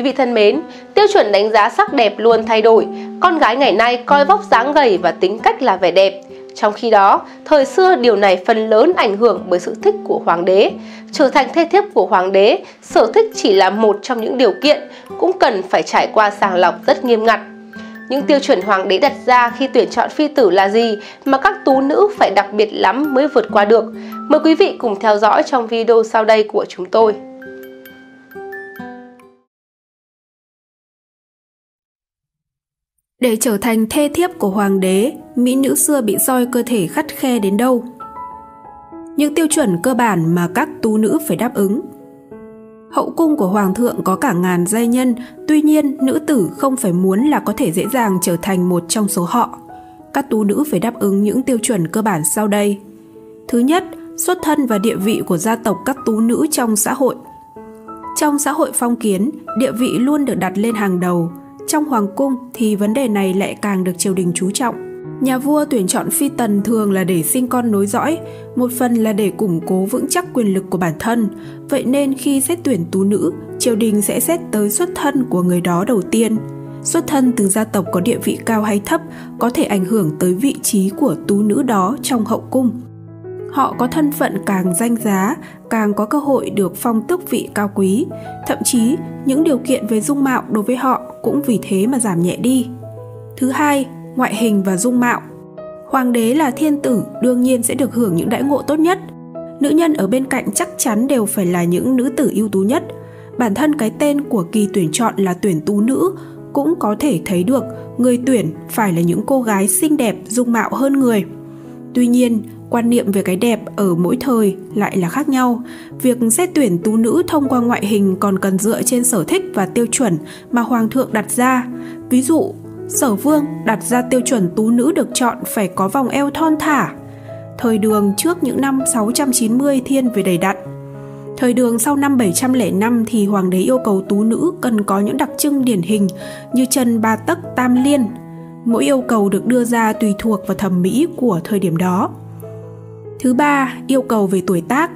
Quý vị thân mến, tiêu chuẩn đánh giá sắc đẹp luôn thay đổi. Con gái ngày nay coi vóc dáng gầy và tính cách là vẻ đẹp. Trong khi đó, thời xưa điều này phần lớn ảnh hưởng bởi sự thích của hoàng đế. Trở thành thê thiếp của hoàng đế, sở thích chỉ là một trong những điều kiện, cũng cần phải trải qua sàng lọc rất nghiêm ngặt. Những tiêu chuẩn hoàng đế đặt ra khi tuyển chọn phi tử là gì mà các tú nữ phải đặc biệt lắm mới vượt qua được? Mời quý vị cùng theo dõi trong video sau đây của chúng tôi. Để trở thành thê thiếp của hoàng đế, mỹ nữ xưa bị soi cơ thể khắt khe đến đâu? Những tiêu chuẩn cơ bản mà các tú nữ phải đáp ứng. Hậu cung của hoàng thượng có cả ngàn giai nhân, tuy nhiên nữ tử không phải muốn là có thể dễ dàng trở thành một trong số họ. Các tú nữ phải đáp ứng những tiêu chuẩn cơ bản sau đây. Thứ nhất, xuất thân và địa vị của gia tộc các tú nữ trong xã hội. Trong xã hội phong kiến, địa vị luôn được đặt lên hàng đầu, trong hoàng cung thì vấn đề này lại càng được triều đình chú trọng. Nhà vua tuyển chọn phi tần thường là để sinh con nối dõi, một phần là để củng cố vững chắc quyền lực của bản thân. Vậy nên khi xét tuyển tú nữ, triều đình sẽ xét tới xuất thân của người đó đầu tiên. Xuất thân từ gia tộc có địa vị cao hay thấp có thể ảnh hưởng tới vị trí của tú nữ đó trong hậu cung. Họ có thân phận càng danh giá, càng có cơ hội được phong tước vị cao quý. Thậm chí, những điều kiện về dung mạo đối với họ cũng vì thế mà giảm nhẹ đi. Thứ hai, ngoại hình và dung mạo. Hoàng đế là thiên tử đương nhiên sẽ được hưởng những đãi ngộ tốt nhất. Nữ nhân ở bên cạnh chắc chắn đều phải là những nữ tử ưu tú nhất. Bản thân cái tên của kỳ tuyển chọn là tuyển tú nữ cũng có thể thấy được người tuyển phải là những cô gái xinh đẹp dung mạo hơn người. Tuy nhiên, quan niệm về cái đẹp ở mỗi thời lại là khác nhau việc xét tuyển tú nữ thông qua ngoại hình còn cần dựa trên sở thích và tiêu chuẩn mà hoàng thượng đặt ra ví dụ, sở vương đặt ra tiêu chuẩn tú nữ được chọn phải có vòng eo thon thả thời đường trước những năm 690 thiên về đầy đặn Thời đường sau năm 705 thì hoàng đế yêu cầu tú nữ cần có những đặc trưng điển hình như chân ba tấc tam liên. Mỗi yêu cầu được đưa ra tùy thuộc vào thẩm mỹ của thời điểm đó. Thứ ba, yêu cầu về tuổi tác.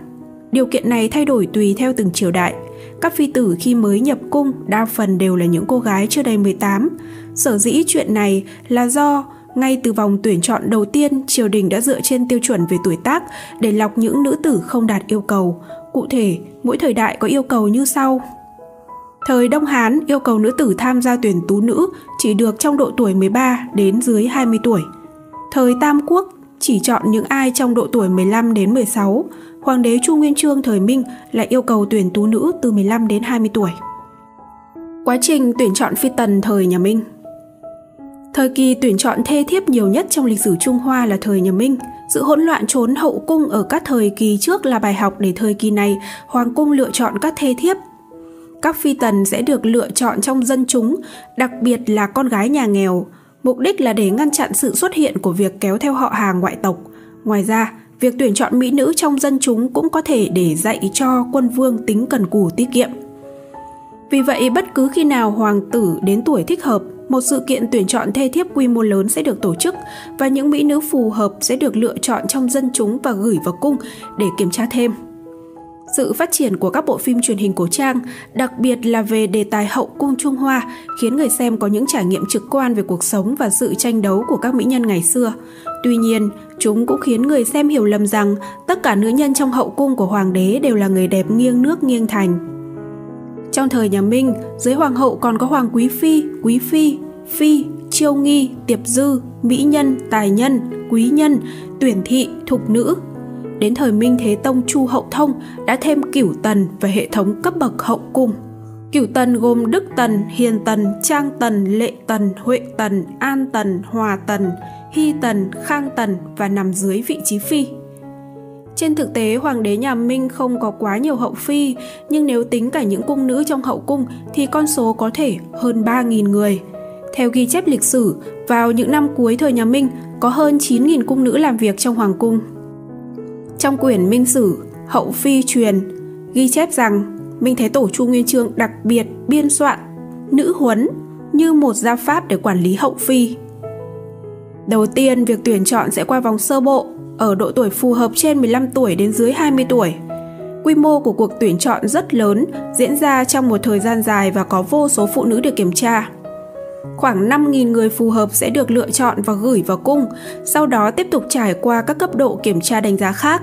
Điều kiện này thay đổi tùy theo từng triều đại. Các phi tử khi mới nhập cung đa phần đều là những cô gái chưa đầy 18. Sở dĩ chuyện này là do ngay từ vòng tuyển chọn đầu tiên, triều đình đã dựa trên tiêu chuẩn về tuổi tác để lọc những nữ tử không đạt yêu cầu. Cụ thể, mỗi thời đại có yêu cầu như sau. Thời Đông Hán yêu cầu nữ tử tham gia tuyển tú nữ chỉ được trong độ tuổi 13 đến dưới 20 tuổi. Thời Tam Quốc chỉ chọn những ai trong độ tuổi 15 đến 16. Hoàng đế Chu Nguyên Chương thời Minh lại yêu cầu tuyển tú nữ từ 15 đến 20 tuổi. Quá trình tuyển chọn phi tần thời nhà Minh Thời kỳ tuyển chọn thê thiếp nhiều nhất trong lịch sử Trung Hoa là thời nhà Minh. Sự hỗn loạn trốn hậu cung ở các thời kỳ trước là bài học để thời kỳ này Hoàng cung lựa chọn các thê thiếp. Các phi tần sẽ được lựa chọn trong dân chúng, đặc biệt là con gái nhà nghèo, mục đích là để ngăn chặn sự xuất hiện của việc kéo theo họ hàng ngoại tộc. Ngoài ra, việc tuyển chọn mỹ nữ trong dân chúng cũng có thể để dạy cho quân vương tính cần cù tiết kiệm. Vì vậy, bất cứ khi nào hoàng tử đến tuổi thích hợp, một sự kiện tuyển chọn thê thiếp quy mô lớn sẽ được tổ chức và những mỹ nữ phù hợp sẽ được lựa chọn trong dân chúng và gửi vào cung để kiểm tra thêm. Sự phát triển của các bộ phim truyền hình cổ trang, đặc biệt là về đề tài hậu cung Trung Hoa, khiến người xem có những trải nghiệm trực quan về cuộc sống và sự tranh đấu của các mỹ nhân ngày xưa. Tuy nhiên, chúng cũng khiến người xem hiểu lầm rằng tất cả nữ nhân trong hậu cung của hoàng đế đều là người đẹp nghiêng nước nghiêng thành. Trong thời nhà Minh, dưới hoàng hậu còn có hoàng quý phi, quý phi, phi, chiêu nghi, tiệp dư, mỹ nhân, tài nhân, quý nhân, tuyển thị, thục nữ, Đến thời Minh Thế Tông Chu Hậu Thông đã thêm cửu tần và hệ thống cấp bậc hậu cung. Cửu tần gồm Đức Tần, Hiền Tần, Trang Tần, Lệ Tần, Huệ Tần, An Tần, Hòa Tần, Hy Tần, Khang Tần và nằm dưới vị trí phi. Trên thực tế, hoàng đế nhà Minh không có quá nhiều hậu phi, nhưng nếu tính cả những cung nữ trong hậu cung thì con số có thể hơn 3.000 người. Theo ghi chép lịch sử, vào những năm cuối thời nhà Minh, có hơn 9.000 cung nữ làm việc trong hoàng cung. Trong quyển Minh Sử, Hậu Phi truyền ghi chép rằng Minh Thái Tổ Chu Nguyên Chương đặc biệt biên soạn nữ huấn như một gia pháp để quản lý hậu phi. Đầu tiên, việc tuyển chọn sẽ qua vòng sơ bộ ở độ tuổi phù hợp trên 15 tuổi đến dưới 20 tuổi. Quy mô của cuộc tuyển chọn rất lớn, diễn ra trong một thời gian dài và có vô số phụ nữ được kiểm tra. Khoảng 5.000 người phù hợp sẽ được lựa chọn và gửi vào cung, sau đó tiếp tục trải qua các cấp độ kiểm tra đánh giá khác.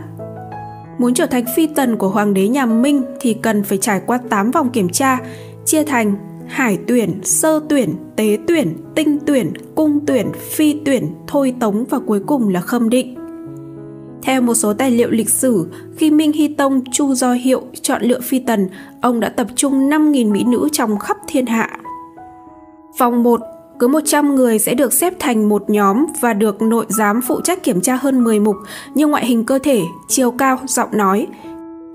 Muốn trở thành phi tần của hoàng đế nhà Minh thì cần phải trải qua 8 vòng kiểm tra, chia thành hải tuyển, sơ tuyển, tế tuyển, tinh tuyển, cung tuyển, phi tuyển, thôi tống và cuối cùng là khâm định. Theo một số tài liệu lịch sử, khi Minh Hy Tông Chu Do Hiệu chọn lựa phi tần, ông đã tập trung 5.000 mỹ nữ trong khắp thiên hạ. Vòng 1, cứ 100 người sẽ được xếp thành một nhóm và được nội giám phụ trách kiểm tra hơn 10 mục như ngoại hình cơ thể, chiều cao, giọng nói.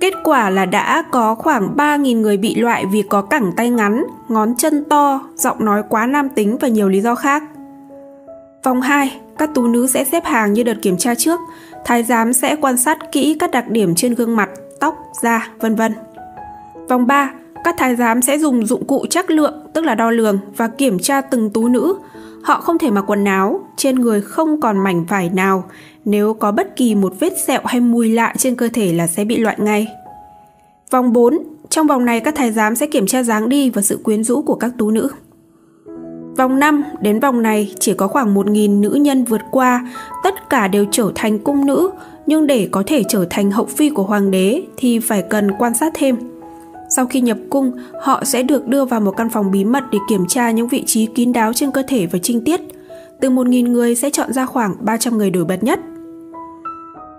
Kết quả là đã có khoảng 3.000 người bị loại vì có cẳng tay ngắn, ngón chân to, giọng nói quá nam tính và nhiều lý do khác. Vòng 2, các tú nữ sẽ xếp hàng như đợt kiểm tra trước. Thái giám sẽ quan sát kỹ các đặc điểm trên gương mặt, tóc, da, vân vân. Vòng 3, các thái giám sẽ dùng dụng cụ chắc lượng, tức là đo lường và kiểm tra từng tú nữ. Họ không thể mặc quần áo, trên người không còn mảnh vải nào. Nếu có bất kỳ một vết sẹo hay mùi lạ trên cơ thể là sẽ bị loại ngay. Vòng 4, trong vòng này các thái giám sẽ kiểm tra dáng đi và sự quyến rũ của các tú nữ. Vòng 5 đến vòng này chỉ có khoảng 1.000 nữ nhân vượt qua, tất cả đều trở thành cung nữ, nhưng để có thể trở thành hậu phi của hoàng đế thì phải cần quan sát thêm. Sau khi nhập cung, họ sẽ được đưa vào một căn phòng bí mật để kiểm tra những vị trí kín đáo trên cơ thể và trinh tiết. Từ 1.000 người sẽ chọn ra khoảng 300 người nổi bật nhất.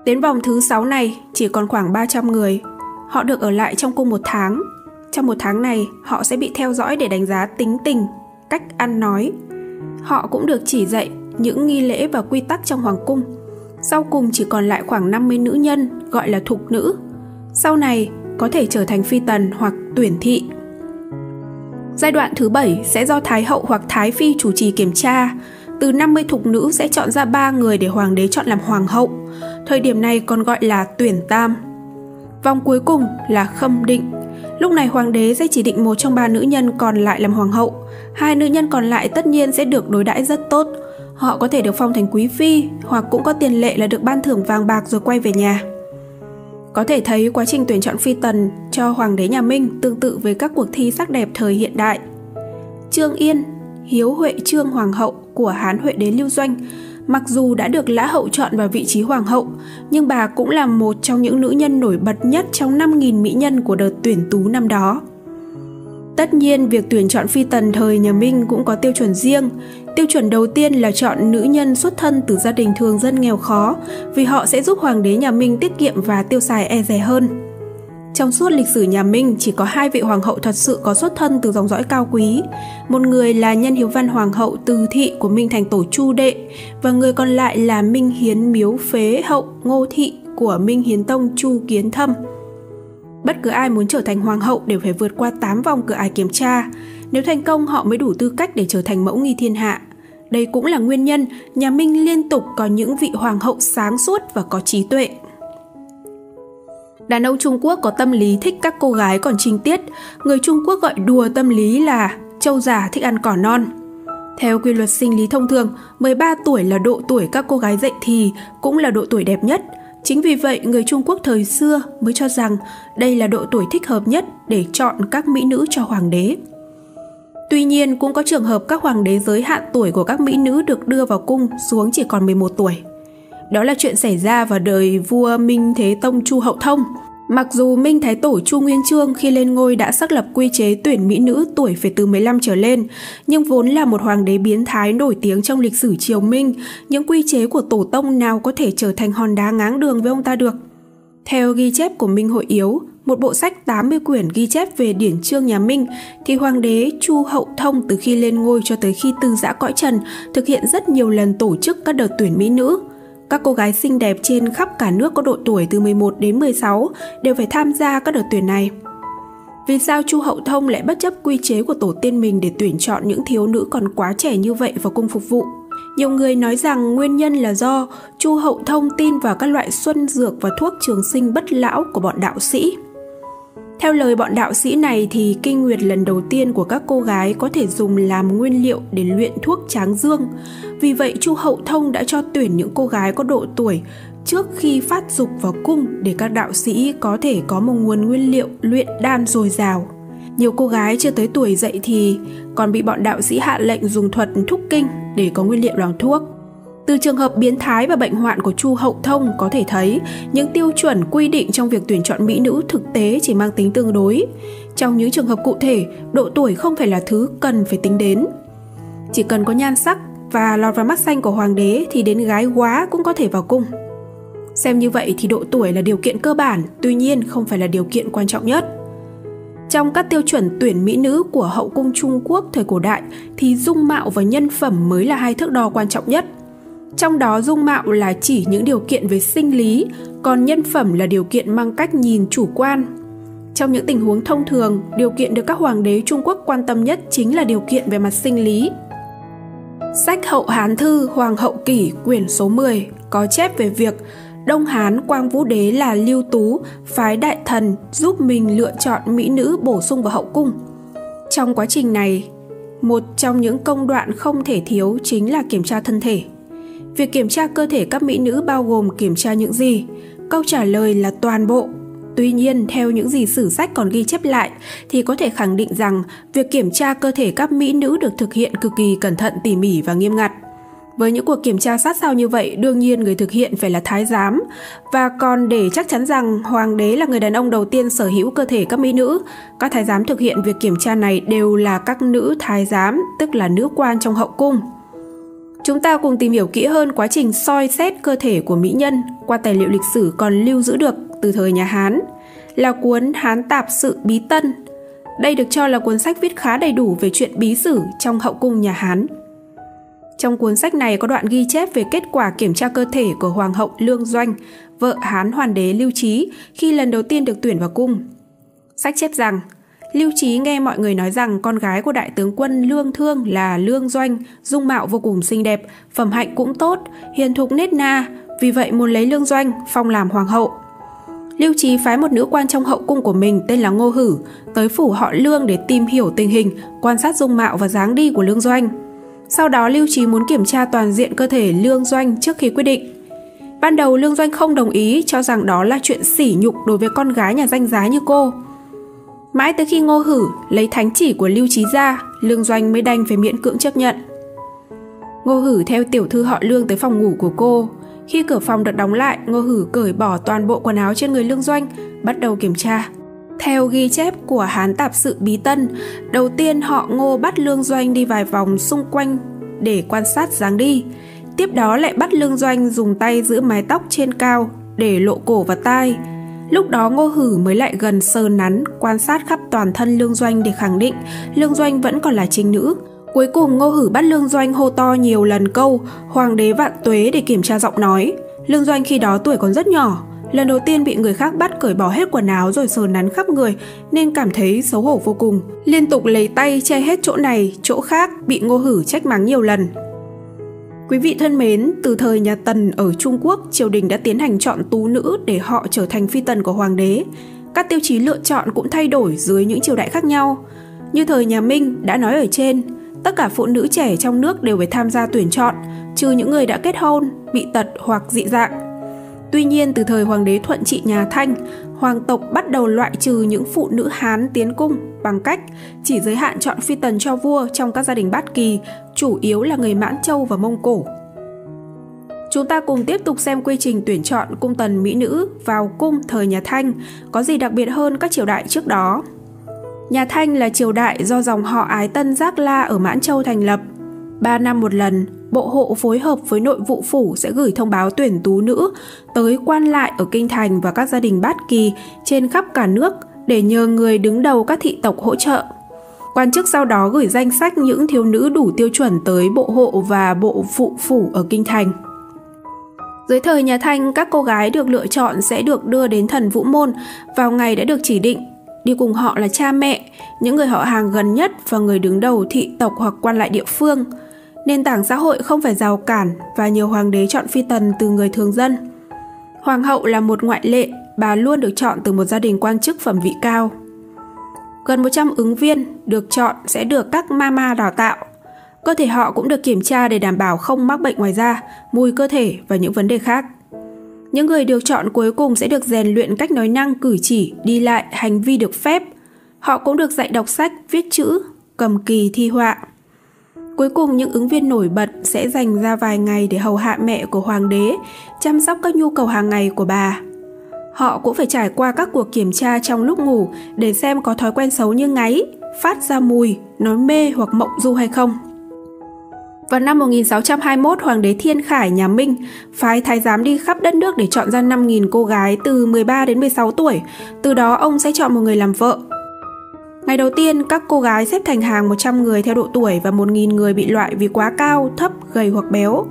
Đến vòng thứ 6 này, chỉ còn khoảng 300 người. Họ được ở lại trong cung một tháng. Trong một tháng này, họ sẽ bị theo dõi để đánh giá tính tình, cách ăn nói. Họ cũng được chỉ dạy những nghi lễ và quy tắc trong hoàng cung. Sau cùng chỉ còn lại khoảng 50 nữ nhân, gọi là thục nữ. Sau này, có thể trở thành phi tần hoặc tuyển thị. Giai đoạn thứ 7 sẽ do Thái hậu hoặc Thái phi chủ trì kiểm tra. Từ 50 thục nữ sẽ chọn ra 3 người để hoàng đế chọn làm hoàng hậu. Thời điểm này còn gọi là tuyển tam. Vòng cuối cùng là khâm định. Lúc này hoàng đế sẽ chỉ định một trong ba nữ nhân còn lại làm hoàng hậu. Hai nữ nhân còn lại tất nhiên sẽ được đối đãi rất tốt. Họ có thể được phong thành quý phi hoặc cũng có tiền lệ là được ban thưởng vàng bạc rồi quay về nhà. Có thể thấy quá trình tuyển chọn phi tần cho hoàng đế nhà Minh tương tự với các cuộc thi sắc đẹp thời hiện đại. Trương Yên, Hiếu Huệ Trương Hoàng hậu của Hán Huệ đế Lưu Doanh, mặc dù đã được Lã hậu chọn vào vị trí hoàng hậu, nhưng bà cũng là một trong những nữ nhân nổi bật nhất trong 5.000 mỹ nhân của đợt tuyển tú năm đó. Tất nhiên, việc tuyển chọn phi tần thời nhà Minh cũng có tiêu chuẩn riêng. Tiêu chuẩn đầu tiên là chọn nữ nhân xuất thân từ gia đình thường dân nghèo khó, vì họ sẽ giúp hoàng đế nhà Minh tiết kiệm và tiêu xài e rẻ hơn. Trong suốt lịch sử nhà Minh chỉ có hai vị hoàng hậu thật sự có xuất thân từ dòng dõi cao quý. Một người là Nhân Hiếu Văn Hoàng hậu Từ Thị của Minh Thành Tổ Chu Đệ và người còn lại là Minh Hiến Miếu Phế hậu Ngô Thị của Minh Hiến Tông Chu Kiến Thâm. Bất cứ ai muốn trở thành hoàng hậu đều phải vượt qua 8 vòng cửa ải kiểm tra. Nếu thành công họ mới đủ tư cách để trở thành mẫu nghi thiên hạ. Đây cũng là nguyên nhân nhà Minh liên tục có những vị hoàng hậu sáng suốt và có trí tuệ. Đàn ông Trung Quốc có tâm lý thích các cô gái còn trinh tiết, người Trung Quốc gọi đùa tâm lý là châu già thích ăn cỏ non. Theo quy luật sinh lý thông thường, 13 tuổi là độ tuổi các cô gái dậy thì, cũng là độ tuổi đẹp nhất – Chính vì vậy, người Trung Quốc thời xưa mới cho rằng đây là độ tuổi thích hợp nhất để chọn các mỹ nữ cho hoàng đế. Tuy nhiên, cũng có trường hợp các hoàng đế giới hạn tuổi của các mỹ nữ được đưa vào cung xuống chỉ còn 11 tuổi. Đó là chuyện xảy ra vào đời vua Minh Thế Tông Chu Hậu Thông – Mặc dù Minh Thái Tổ Chu Nguyên Chương khi lên ngôi đã xác lập quy chế tuyển mỹ nữ tuổi phải từ 15 trở lên, nhưng vốn là một hoàng đế biến thái nổi tiếng trong lịch sử triều Minh, những quy chế của tổ tông nào có thể trở thành hòn đá ngáng đường với ông ta được. Theo ghi chép của Minh Hội Yếu, một bộ sách 80 quyển ghi chép về điển trương nhà Minh, thì hoàng đế Chu Hậu Thông từ khi lên ngôi cho tới khi từ giã cõi trần thực hiện rất nhiều lần tổ chức các đợt tuyển mỹ nữ – các cô gái xinh đẹp trên khắp cả nước có độ tuổi từ 11 đến 16 đều phải tham gia các đợt tuyển này. Vì sao Chu Hậu Thông lại bất chấp quy chế của tổ tiên mình để tuyển chọn những thiếu nữ còn quá trẻ như vậy vào cung phục vụ? Nhiều người nói rằng nguyên nhân là do Chu Hậu Thông tin vào các loại xuân dược và thuốc trường sinh bất lão của bọn đạo sĩ. Theo lời bọn đạo sĩ này thì kinh nguyệt lần đầu tiên của các cô gái có thể dùng làm nguyên liệu để luyện thuốc tráng dương. Vì vậy, Chu Hậu Thông đã cho tuyển những cô gái có độ tuổi trước khi phát dục vào cung để các đạo sĩ có thể có một nguồn nguyên liệu luyện đan dồi dào. Nhiều cô gái chưa tới tuổi dậy thì còn bị bọn đạo sĩ hạ lệnh dùng thuật thúc kinh để có nguyên liệu làm thuốc. Từ trường hợp biến thái và bệnh hoạn của Chu Hậu Thông có thể thấy những tiêu chuẩn quy định trong việc tuyển chọn mỹ nữ thực tế chỉ mang tính tương đối. Trong những trường hợp cụ thể, độ tuổi không phải là thứ cần phải tính đến. Chỉ cần có nhan sắc và lọt vào mắt xanh của hoàng đế thì đến gái quá cũng có thể vào cung. Xem như vậy thì độ tuổi là điều kiện cơ bản, tuy nhiên không phải là điều kiện quan trọng nhất. Trong các tiêu chuẩn tuyển mỹ nữ của hậu cung Trung Quốc thời cổ đại thì dung mạo và nhân phẩm mới là hai thước đo quan trọng nhất. Trong đó dung mạo là chỉ những điều kiện về sinh lý, còn nhân phẩm là điều kiện mang cách nhìn chủ quan. Trong những tình huống thông thường, điều kiện được các hoàng đế Trung Quốc quan tâm nhất chính là điều kiện về mặt sinh lý. Sách Hậu Hán Thư Hoàng hậu kỷ quyển số 10 có chép về việc Đông Hán Quang Vũ Đế là Lưu Tú, phái đại thần giúp mình lựa chọn mỹ nữ bổ sung vào hậu cung. Trong quá trình này, một trong những công đoạn không thể thiếu chính là kiểm tra thân thể. Việc kiểm tra cơ thể các mỹ nữ bao gồm kiểm tra những gì? Câu trả lời là toàn bộ. Tuy nhiên, theo những gì sử sách còn ghi chép lại, thì có thể khẳng định rằng việc kiểm tra cơ thể các mỹ nữ được thực hiện cực kỳ cẩn thận tỉ mỉ và nghiêm ngặt. Với những cuộc kiểm tra sát sao như vậy, đương nhiên người thực hiện phải là thái giám. Và còn để chắc chắn rằng hoàng đế là người đàn ông đầu tiên sở hữu cơ thể các mỹ nữ, các thái giám thực hiện việc kiểm tra này đều là các nữ thái giám, tức là nữ quan trong hậu cung. Chúng ta cùng tìm hiểu kỹ hơn quá trình soi xét cơ thể của mỹ nhân qua tài liệu lịch sử còn lưu giữ được từ thời nhà Hán, là cuốn Hán Tạp Sự Bí Tân. Đây được cho là cuốn sách viết khá đầy đủ về chuyện bí sử trong hậu cung nhà Hán. Trong cuốn sách này có đoạn ghi chép về kết quả kiểm tra cơ thể của Hoàng hậu Lương Doanh, vợ Hán Hoàn đế Lưu Trí khi lần đầu tiên được tuyển vào cung. Sách chép rằng, Lưu Trí nghe mọi người nói rằng con gái của đại tướng quân Lương Thương là Lương Doanh, dung mạo vô cùng xinh đẹp, phẩm hạnh cũng tốt, hiền thục nết na, vì vậy muốn lấy Lương Doanh phong làm hoàng hậu. Lưu Trí phái một nữ quan trong hậu cung của mình tên là Ngô Hử tới phủ họ Lương để tìm hiểu tình hình, quan sát dung mạo và dáng đi của Lương Doanh. Sau đó Lưu Trí muốn kiểm tra toàn diện cơ thể Lương Doanh trước khi quyết định. Ban đầu Lương Doanh không đồng ý cho rằng đó là chuyện sỉ nhục đối với con gái nhà danh giá như cô. Mãi tới khi Ngô Hử lấy thánh chỉ của Lưu Trí ra, Lương Doanh mới đành phải miễn cưỡng chấp nhận. Ngô Hử theo tiểu thư họ Lương tới phòng ngủ của cô. Khi cửa phòng được đóng lại, Ngô Hử cởi bỏ toàn bộ quần áo trên người Lương Doanh, bắt đầu kiểm tra. Theo ghi chép của Hán Tạp Sự Bí Tân, đầu tiên họ Ngô bắt Lương Doanh đi vài vòng xung quanh để quan sát dáng đi. Tiếp đó lại bắt Lương Doanh dùng tay giữ mái tóc trên cao để lộ cổ và tai. Lúc đó Ngô Hử mới lại gần sờ nắn, quan sát khắp toàn thân Lương Doanh để khẳng định Lương Doanh vẫn còn là trinh nữ. Cuối cùng Ngô Hử bắt Lương Doanh hô to nhiều lần câu Hoàng đế vạn tuế để kiểm tra giọng nói. Lương Doanh khi đó tuổi còn rất nhỏ, Lần đầu tiên bị người khác bắt cởi bỏ hết quần áo rồi sờ nắn khắp người nên cảm thấy xấu hổ vô cùng. Liên tục lấy tay che hết chỗ này, chỗ khác, bị ngô hử trách mắng nhiều lần. Quý vị thân mến, từ thời nhà Tần ở Trung Quốc, triều đình đã tiến hành chọn tú nữ để họ trở thành phi tần của hoàng đế. Các tiêu chí lựa chọn cũng thay đổi dưới những triều đại khác nhau. Như thời nhà Minh đã nói ở trên, tất cả phụ nữ trẻ trong nước đều phải tham gia tuyển chọn, trừ những người đã kết hôn, bị tật hoặc dị dạng Tuy nhiên từ thời hoàng đế Thuận trị nhà Thanh, hoàng tộc bắt đầu loại trừ những phụ nữ Hán tiến cung bằng cách chỉ giới hạn chọn phi tần cho vua trong các gia đình bát kỳ, chủ yếu là người Mãn Châu và Mông Cổ. Chúng ta cùng tiếp tục xem quy trình tuyển chọn cung tần mỹ nữ vào cung thời nhà Thanh có gì đặc biệt hơn các triều đại trước đó. Nhà Thanh là triều đại do dòng họ Ái Tân Giác La ở Mãn Châu thành lập. Ba năm một lần, Bộ hộ phối hợp với nội vụ phủ sẽ gửi thông báo tuyển tú nữ tới quan lại ở kinh thành và các gia đình bát kỳ trên khắp cả nước để nhờ người đứng đầu các thị tộc hỗ trợ. Quan chức sau đó gửi danh sách những thiếu nữ đủ tiêu chuẩn tới bộ hộ và bộ phụ phủ ở kinh thành. Dưới thời nhà Thanh, các cô gái được lựa chọn sẽ được đưa đến thần Vũ Môn vào ngày đã được chỉ định. Đi cùng họ là cha mẹ, những người họ hàng gần nhất và người đứng đầu thị tộc hoặc quan lại địa phương – nền tảng xã hội không phải rào cản và nhiều hoàng đế chọn phi tần từ người thường dân. Hoàng hậu là một ngoại lệ, bà luôn được chọn từ một gia đình quan chức phẩm vị cao. Gần 100 ứng viên được chọn sẽ được các mama đào tạo. Cơ thể họ cũng được kiểm tra để đảm bảo không mắc bệnh ngoài da, mùi cơ thể và những vấn đề khác. Những người được chọn cuối cùng sẽ được rèn luyện cách nói năng, cử chỉ, đi lại, hành vi được phép. Họ cũng được dạy đọc sách, viết chữ, cầm kỳ thi họa. Cuối cùng những ứng viên nổi bật sẽ dành ra vài ngày để hầu hạ mẹ của hoàng đế, chăm sóc các nhu cầu hàng ngày của bà. Họ cũng phải trải qua các cuộc kiểm tra trong lúc ngủ để xem có thói quen xấu như ngáy, phát ra mùi, nói mê hoặc mộng du hay không. Vào năm 1621, Hoàng đế Thiên Khải nhà Minh phái thái giám đi khắp đất nước để chọn ra 5.000 cô gái từ 13 đến 16 tuổi. Từ đó ông sẽ chọn một người làm vợ. Ngày đầu tiên, các cô gái xếp thành hàng 100 người theo độ tuổi và 1.000 người bị loại vì quá cao, thấp, gầy hoặc béo.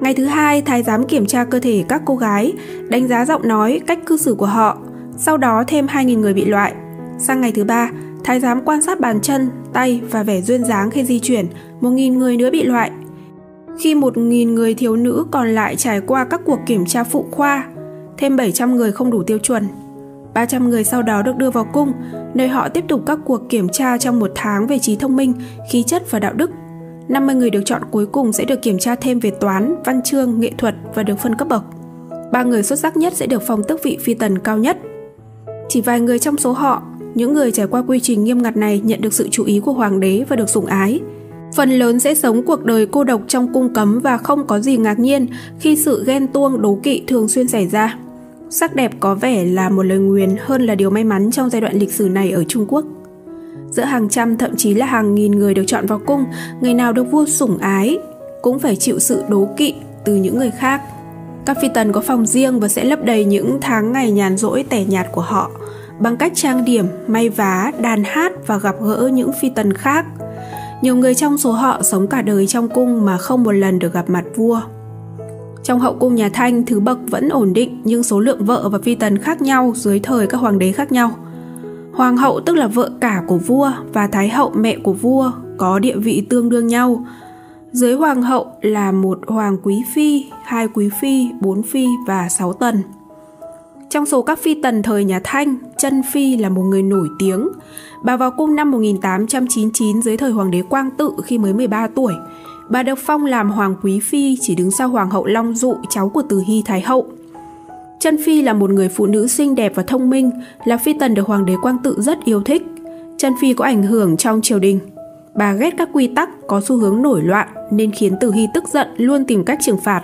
Ngày thứ hai, thái giám kiểm tra cơ thể các cô gái, đánh giá giọng nói, cách cư xử của họ. Sau đó thêm 2.000 người bị loại. Sang ngày thứ ba, thái giám quan sát bàn chân, tay và vẻ duyên dáng khi di chuyển, 1.000 người nữa bị loại. Khi 1.000 người thiếu nữ còn lại trải qua các cuộc kiểm tra phụ khoa, thêm 700 người không đủ tiêu chuẩn. 300 người sau đó được đưa vào cung, nơi họ tiếp tục các cuộc kiểm tra trong một tháng về trí thông minh, khí chất và đạo đức. 50 người được chọn cuối cùng sẽ được kiểm tra thêm về toán, văn chương, nghệ thuật và được phân cấp bậc. Ba người xuất sắc nhất sẽ được phong tước vị phi tần cao nhất. Chỉ vài người trong số họ, những người trải qua quy trình nghiêm ngặt này nhận được sự chú ý của hoàng đế và được sủng ái. Phần lớn sẽ sống cuộc đời cô độc trong cung cấm và không có gì ngạc nhiên khi sự ghen tuông đố kỵ thường xuyên xảy ra. Sắc đẹp có vẻ là một lời nguyền hơn là điều may mắn trong giai đoạn lịch sử này ở Trung Quốc. Giữa hàng trăm thậm chí là hàng nghìn người được chọn vào cung, người nào được vua sủng ái cũng phải chịu sự đố kỵ từ những người khác. Các phi tần có phòng riêng và sẽ lấp đầy những tháng ngày nhàn rỗi tẻ nhạt của họ bằng cách trang điểm, may vá, đàn hát và gặp gỡ những phi tần khác. Nhiều người trong số họ sống cả đời trong cung mà không một lần được gặp mặt vua. Trong hậu cung nhà Thanh, thứ bậc vẫn ổn định nhưng số lượng vợ và phi tần khác nhau dưới thời các hoàng đế khác nhau. Hoàng hậu tức là vợ cả của vua và thái hậu mẹ của vua có địa vị tương đương nhau. Dưới hoàng hậu là một hoàng quý phi, hai quý phi, bốn phi và sáu tần. Trong số các phi tần thời nhà Thanh, Chân Phi là một người nổi tiếng. Bà vào cung năm 1899 dưới thời Hoàng đế Quang Tự khi mới 13 tuổi. Bà được phong làm Hoàng Quý Phi chỉ đứng sau Hoàng hậu Long Dụ, cháu của Từ Hy Thái Hậu. Chân Phi là một người phụ nữ xinh đẹp và thông minh, là phi tần được Hoàng đế Quang Tự rất yêu thích. Chân Phi có ảnh hưởng trong triều đình. Bà ghét các quy tắc có xu hướng nổi loạn nên khiến Từ Hy tức giận luôn tìm cách trừng phạt.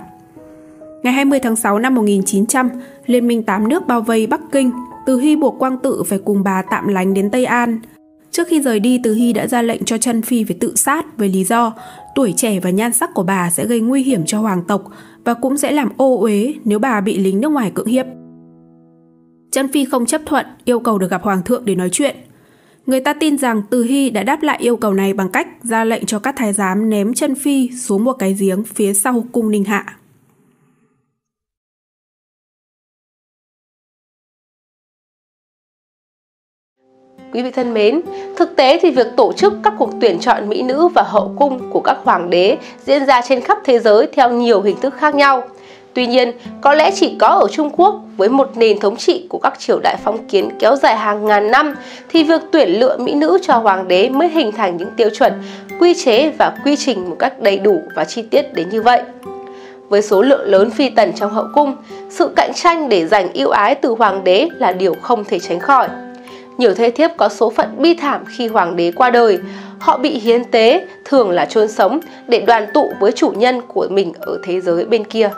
Ngày 20 tháng 6 năm 1900, Liên minh tám nước bao vây Bắc Kinh, Từ Hy buộc Quang Tự phải cùng bà tạm lánh đến Tây An. Trước khi rời đi, Từ Hy đã ra lệnh cho Trân Phi phải tự sát với lý do tuổi trẻ và nhan sắc của bà sẽ gây nguy hiểm cho hoàng tộc và cũng sẽ làm ô uế nếu bà bị lính nước ngoài cưỡng hiếp. Trân Phi không chấp thuận, yêu cầu được gặp hoàng thượng để nói chuyện. Người ta tin rằng Từ Hy đã đáp lại yêu cầu này bằng cách ra lệnh cho các thái giám ném Trân Phi xuống một cái giếng phía sau cung Ninh Hạ. Quý vị thân mến, thực tế thì việc tổ chức các cuộc tuyển chọn mỹ nữ và hậu cung của các hoàng đế diễn ra trên khắp thế giới theo nhiều hình thức khác nhau. Tuy nhiên, có lẽ chỉ có ở Trung Quốc với một nền thống trị của các triều đại phong kiến kéo dài hàng ngàn năm thì việc tuyển lựa mỹ nữ cho hoàng đế mới hình thành những tiêu chuẩn, quy chế và quy trình một cách đầy đủ và chi tiết đến như vậy. Với số lượng lớn phi tần trong hậu cung, sự cạnh tranh để giành ưu ái từ hoàng đế là điều không thể tránh khỏi. Nhiều thế thiếp có số phận bi thảm khi hoàng đế qua đời. Họ bị hiến tế, thường là chôn sống, để đoàn tụ với chủ nhân của mình ở thế giới bên kia.